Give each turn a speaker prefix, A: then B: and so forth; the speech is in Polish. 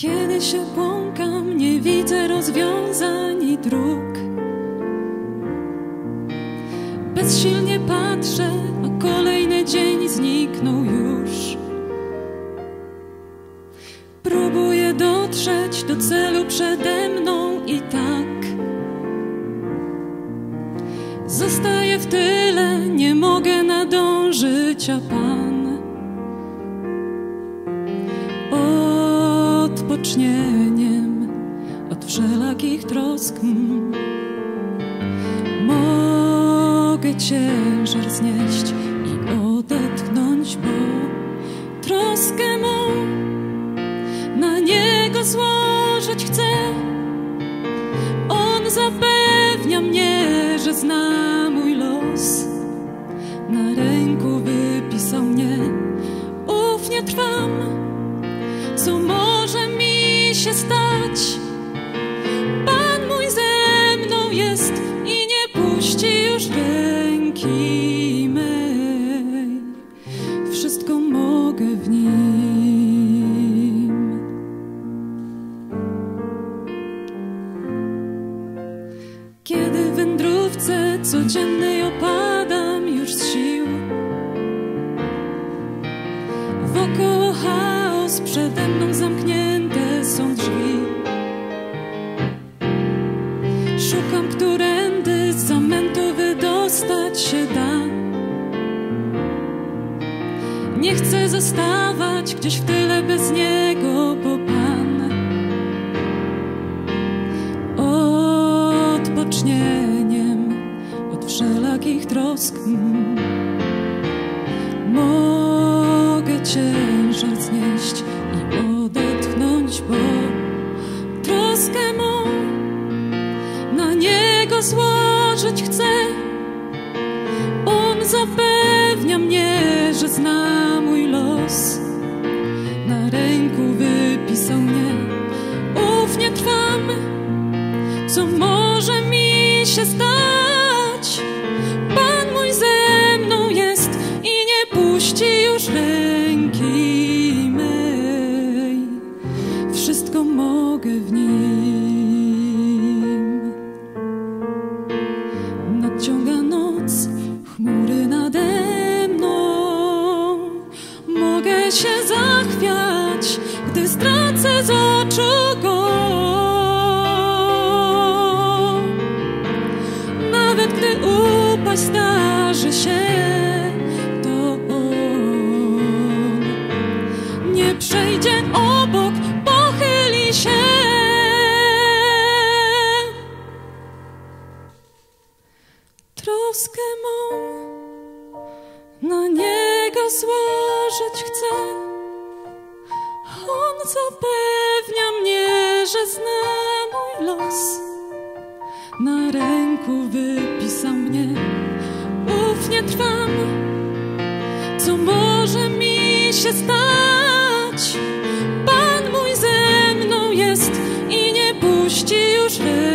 A: Kiedy się błąkam, nie widzę rozwiązań i dróg. Bezsilnie patrzę, a kolejny dzień zniknął już. Próbuję dotrzeć do celu przede mną i tak. Zostaję w tyle, nie mogę nadążyć, a Pan wszelakich trosk. Mogę ciężar znieść i odetchnąć, bo troskę mą na Niego złożyć chcę. On zapewnia mnie, że zna mój los. Na ręku wypisał mnie, ufnie trwam. Co może mi się stać? Ręki mej. Wszystko mogę w nim. Kiedy wędrówce codziennej opadam już z sił Wokoło chaos, przede mną zamknięte są drzwi Szukam, zamętu wydostać się da Nie chcę zostawać gdzieś w tyle bez niego, bo Pan odpocznieniem od wszelakich trosk. Mnie, że zna mój los. Na ręku wypisał mnie, ufnie trwam co może mi się stać? Pan mój ze mną jest i nie puści już ręki mej. Wszystko mogę w nim. Się zachwiać, gdy stracę z oczu go. Nawet gdy upaść zdarzy się, to on nie przejdzie obok, pochyli się. Troskę mą na niego złożyć chcę. On zapewnia mnie, że zna mój los. Na ręku wypisał mnie, ufnie trwam. Co może mi się stać? Pan mój ze mną jest i nie puści już ręki